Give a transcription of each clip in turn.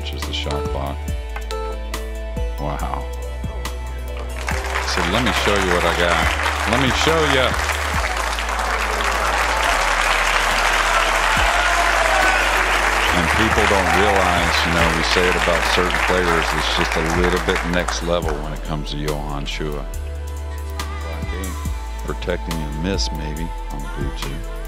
much as the shot clock. Wow. So let me show you what I got. Let me show you. And people don't realize, you know, we say it about certain players, it's just a little bit next level when it comes to Johann Chua. Protecting a miss, maybe, on the Gucci.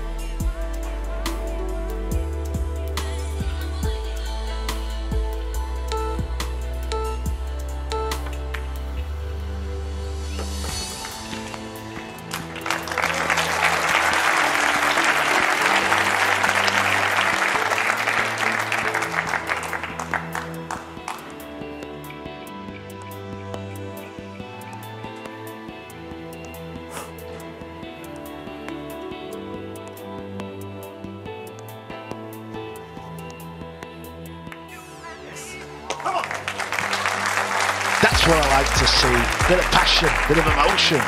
That's what I like to see. Bit of passion, bit of emotion.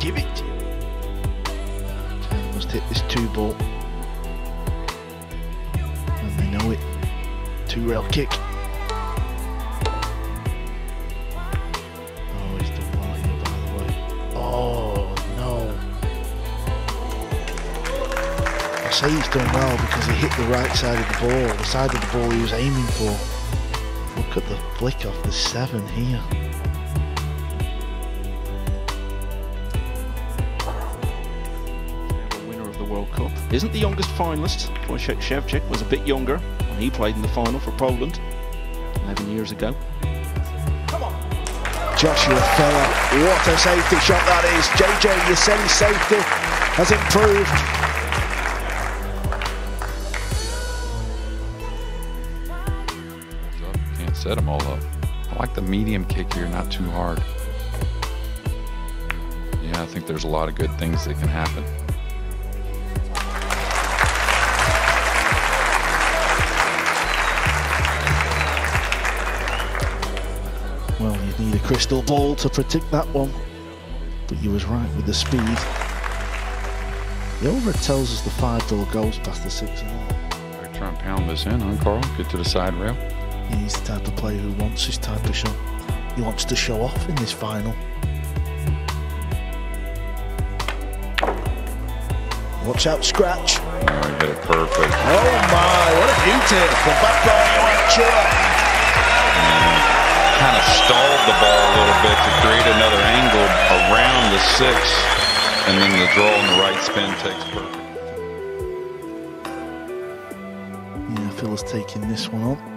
Give it. Must hit this two ball. And they know it. Two rail kick. Oh, he's well. Oh, no. I say he's done well because he hit the right side of the ball, the side of the ball he was aiming for. Look at the flick of the seven here. Winner of the World Cup. Isn't the youngest finalist. Wojciech Szewczyk was a bit younger when he played in the final for Poland 11 years ago. Joshua Filler, what a safety shot that is. JJ Yaseni's safety has improved. Set them all up. I like the medium kick here, not too hard. Yeah, I think there's a lot of good things that can happen. Well, you need a crystal ball to predict that one. But you was right with the speed. The over tells us the five double goes past the six and all. Try and pound this in, huh, Carl? Get to the side rail. He's the type of player who wants this type of shot. He wants to show off in this final. Watch out, scratch. Oh, he hit it perfect. Oh my, what a beauty. The back Joachua. Kind of stalled the ball a little bit to create another angle around the six. And then the draw and the right spin takes perfect. Yeah, Phil is taking this one on.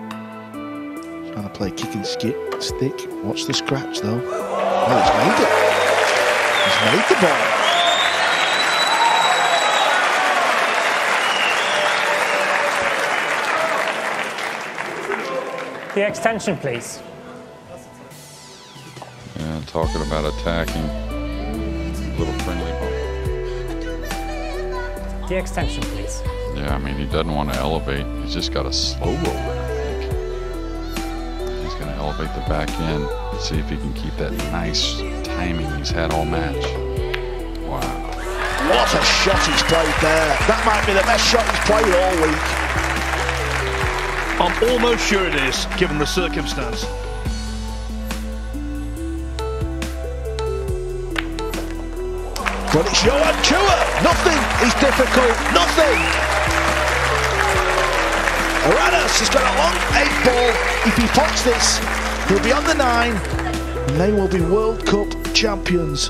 Trying to play kick and skip, stick. Watch the scratch though. Oh, he's made it. He's made the ball. The extension, please. Yeah, talking about attacking. Little friendly ball. The extension, please. Yeah, I mean, he doesn't want to elevate. He's just got a slow roller elevate the back end, see if he can keep that nice timing he's had all match. Wow. What a shot he's played there. That might be the best shot he's played all week. I'm almost sure it is, given the circumstance. But it's Johann Chua. Nothing is difficult. Nothing. Aranas has got a long eight ball. If he pots this, He'll be on the nine, and they will be World Cup champions.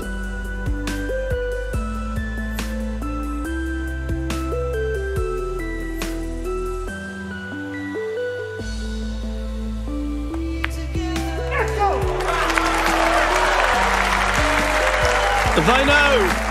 They know